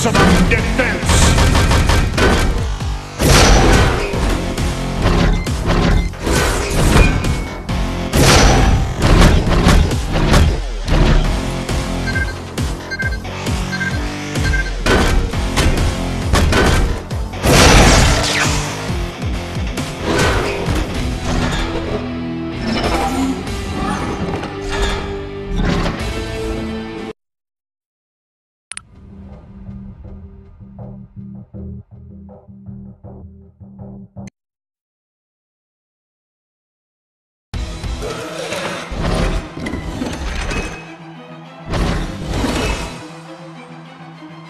Defense!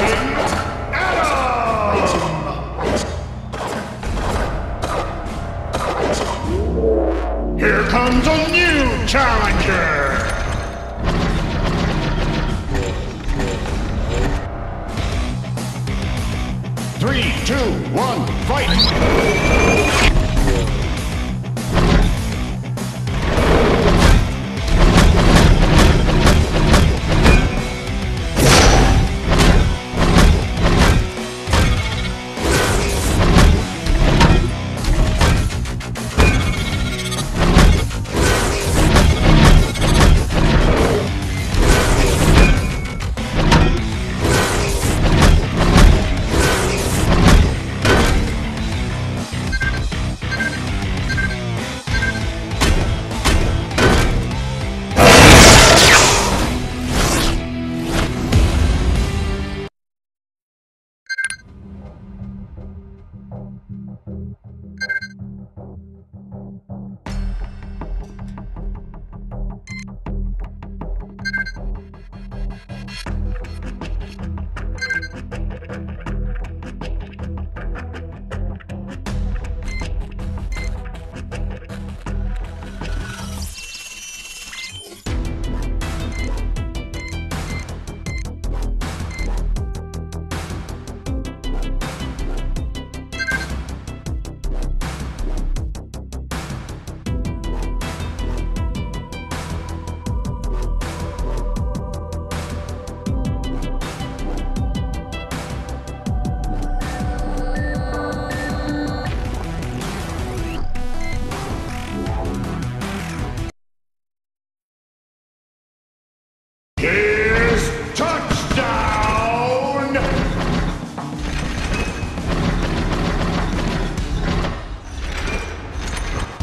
Introducing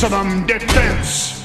Maximum defense!